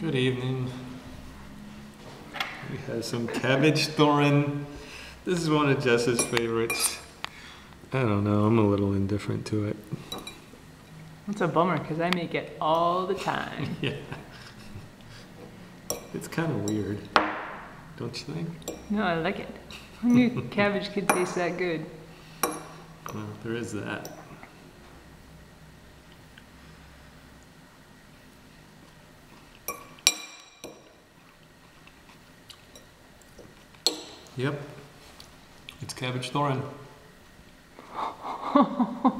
Good evening. We have some cabbage thoren. This is one of Jess's favorites. I don't know, I'm a little indifferent to it. It's a bummer because I make it all the time. Yeah. It's kind of weird, don't you think? No, I like it. Who knew cabbage could taste that good? Well, there is that. Yep. It's cabbage thoren.